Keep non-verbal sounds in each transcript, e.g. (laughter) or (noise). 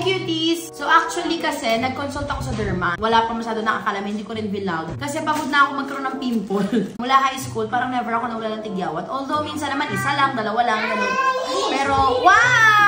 Cuties! So, actually kasi, nag-consult ako sa derma. Wala pa masyado nakakalam, hindi ko rin vlog. Kasi pagod na ako magkaroon ng pimple. (laughs) Mula high school, parang never ako nawala ng tigyawat. Although, minsan naman isa lang, dalawa lang, ganun. Pero, wow!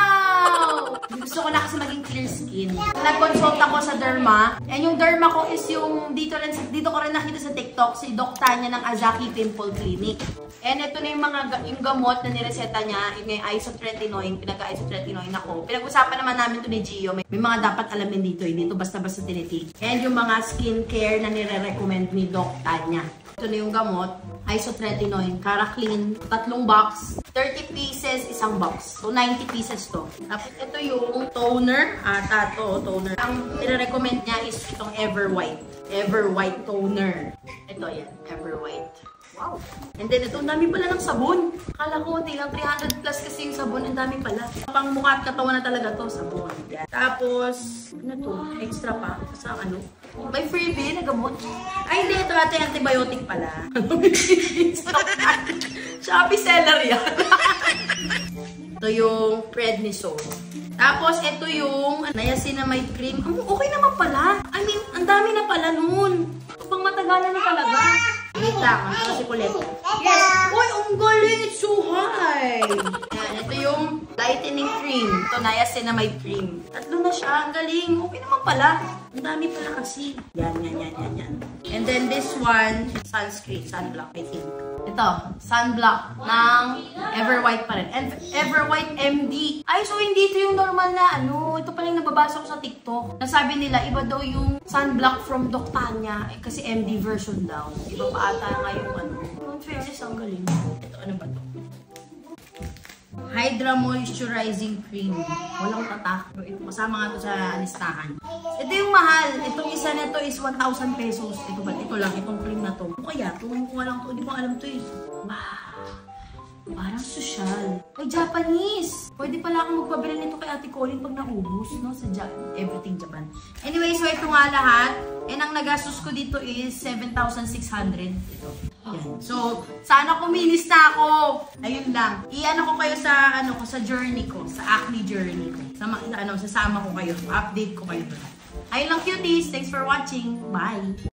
Gusto ko na kasi maging clear skin. Nag-consult ako sa derma. And yung derma ko is yung dito, rin, dito ko rin nakita sa TikTok, si Doc Tanya ng Azaki Pimple Clinic. And ito na yung mga yung gamot na nireseta niya, yung may isotretinoin, pinagka-isotretinoin ako. Pinag-usapan naman namin to ni Gio. May, may mga dapat alamin dito, hindi to basta-basta tinitig. And yung mga skincare na nire-recommend ni Doc Tanya. Ito na yung gamot, isotretinoin, Cara Clean, tatlong box, 30 pieces, isang box. So, 90 pieces to. Tapos, ito yung toner, ata to, toner. Ang nire-recommend niya is itong Ever White. Ever White Toner. Ito yan, Ever White. Wow. And then, ito, dami pala ng sabon. Akala ko, hindi lang 300 plus kasi yung sabon. Ang dami pala. Pang mukha at katawan na talaga to, sabon. Yan. Tapos, ano to? Extra pa. Sa ano? May freebie na gamot. Ay, hindi. Ito ate antibiotic pala. (laughs) Shopee seller yan. (laughs) ito yung prednisone. Tapos, ito yung niacinamide cream. Um, okay naman pala. I mean, ang dami na pala nun. Pang matagalan na talaga. Lang, ano kasi kulit. Yes! Uy, ang galing! It's so high! Yan, ito yung lightening cream. Ito, niacinamide cream. Tatlo na siya. Ang galing. Okay naman pala. Ang dami pala kasi. Yan, yan, yan, yan, yan. And then this one, sunscreen, sunblock, I think. Ito, sunblock ng Everwhite pa rin. And Everwhite MD. Ay, so hindi ito yung normal na ano. Ito pala yung nababasa ko sa TikTok. Nasabi nila, iba daw yung sunblock from Doc Tanya. Eh, kasi MD version daw. Iba pa ata nga yung ano. In fairness, ang galing. Ito, ano ba to? Hydra Moisturizing Cream. Walang tatak. Ito, kasama nga to sa listahan. Ito yung mahal. Itong isa na to is 1,000 pesos. Ito ba? Ito lang. Itong cream na to. Ano kaya? Kung ko lang to. Hindi ko alam to eh. Wow. Parang social. Ay, Japanese! Pwede pala akong magpabili nito kay Ate Colin pag naubos, no? Sa ja everything Japan. Anyway, so ito nga lahat. And ang nagastos ko dito is 7,600. Ito. Yan. So, sana kuminis na ako. Ayun lang. I-ano ko kayo sa, ano ko, sa journey ko. Sa acne journey ko. Sa, ano, sasama ko kayo. Update ko kayo. Ayun lang cuties. Thanks for watching. Bye!